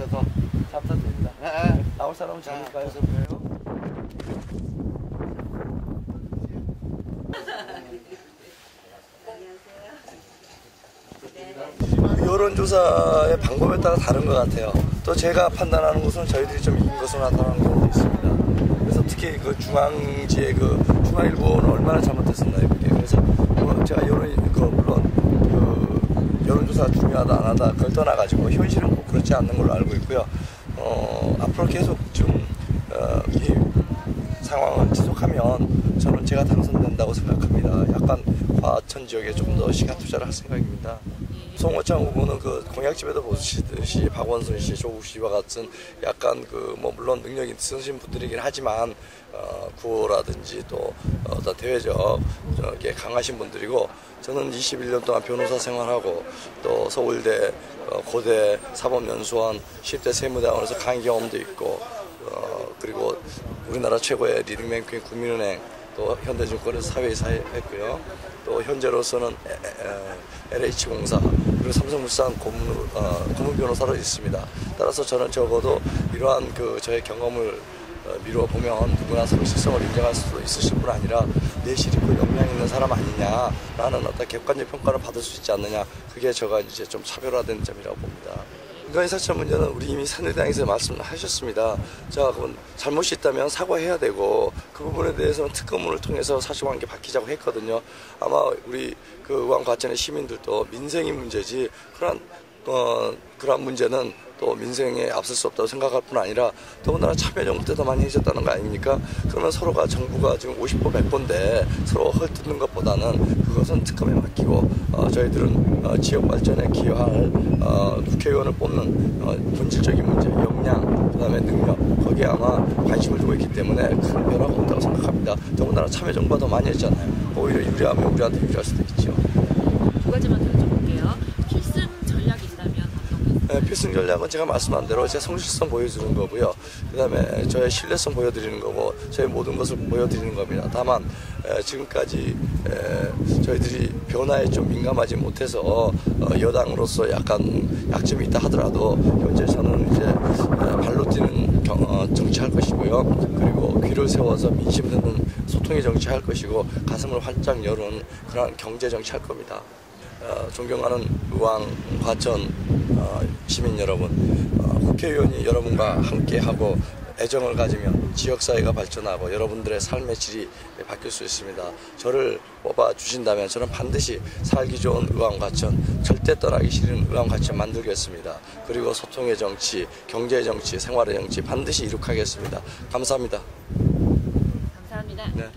같아서 잘 부탁드립니다. 네. 나올 사람은 자, 저니까요. 어서 오세요. 여론조사의 방법에 따라 다른 것 같아요. 또 제가 판단하는 것은 저희들이 좀 이긴 것으로 나타나는 경우도 있습니다. 그래서 특히 그 중앙지의 그 중앙일보는 얼마나 잘못했었나요, 그게. 그래서 뭐 제가 여론, 그 중요하다 안 하다 그걸 떠나가지고 현실은 꼭 그렇지 않는 걸로 알고 있고요. 어, 앞으로 계속 좀, 어, 이 상황을 지속하면 저는 제가 당선된다고 생각합니다. 약간 과천 지역에 좀 더 시간 투자를 할 생각입니다. 송호창 후보는 그 공약집에도 보시듯이 박원순 씨, 조국 씨와 같은 약간 그 뭐 물론 능력이 있으신 분들이긴 하지만 어, 구호라든지 또 어떤 대외적 저게 강하신 분들이고 저는 21년 동안 변호사 생활하고 또 서울대, 어, 고대 사법연수원, 시립대 세무대학원에서 강의 경험도 있고 어, 그리고 우리나라 최고의 leading bank인 국민은행 또 현대증권에서 사외이사 했고요. 또 현재로서는 LH공사 그리고 삼성물산 고문, 어, 고문 변호사로 있습니다. 따라서 저는 적어도 이러한 그 저의 경험을 어, 미루어 보면 누구나 성실성을 인정할 수도 있으실 뿐 아니라 내실 있고 역량 있는 사람 아니냐라는 어떤 객관적 평가를 받을 수 있지 않느냐 그게 저가 이제 좀 차별화된 점이라고 봅니다. 인간의 사찰 문제는 우리 이미 새누리당에서 말씀하셨습니다. 자, 그건 잘못이 있다면 사과해야 되고 그 부분에 대해서는 특검을 통해서 사실관계 밝히자고 했거든요. 아마 우리 그 의왕 과천의 시민들도 민생이 문제지 그런 어, 그런 문제는 또 민생에 앞설 수 없다고 생각할 뿐 아니라 더군다나 참여정부 때도 많이 해줬다는 거 아닙니까? 그러면 서로가 정부가 지금 50보 100보인데 서로 헐뜯는 것보다는 그것은 특검에 맡기고 어, 저희들은 어, 지역 발전에 기여할 어, 국회의원을 뽑는 어, 본질적인 문제, 역량, 그다음에 능력 거기에 아마 관심을 두고 있기 때문에 큰 변화가 없다고 생각합니다. 더군다나 참여정부가 더 많이 했잖아요. 오히려 유리하면 우리한테 유리할 수도 있죠. 두 가지만 더 여쭤볼게요. 필승 전략이 있다면 어떤 게 네, 필승 전략은 제가 말씀한 대로 제 성실성 보여주는 거고요. 그다음에 저의 신뢰성 보여드리는 거고 저의 모든 것을 보여드리는 겁니다. 다만 에, 지금까지 에, 저희들이 변화에 좀 민감하지 못해서 어, 여당으로서 약간 약점이 있다 하더라도 현재 저는 이제 에, 발로 뛰는 경- 어, 정치할 것이고요. 그리고 귀를 세워서 민심 듣는 소통의 정치할 것이고 가슴을 활짝 여는 그런 경제 정치할 겁니다. 어, 존경하는 의왕, 과천 어, 시민 여러분, 어, 국회의원이 여러분과 함께하고 애정을 가지면 지역사회가 발전하고 여러분들의 삶의 질이 바뀔 수 있습니다. 저를 뽑아 주신다면 저는 반드시 살기 좋은 의왕 과천, 절대 떠나기 싫은 의왕 과천 만들겠습니다. 그리고 소통의 정치, 경제의 정치, 생활의 정치 반드시 이룩하겠습니다. 감사합니다. 감사합니다. 네.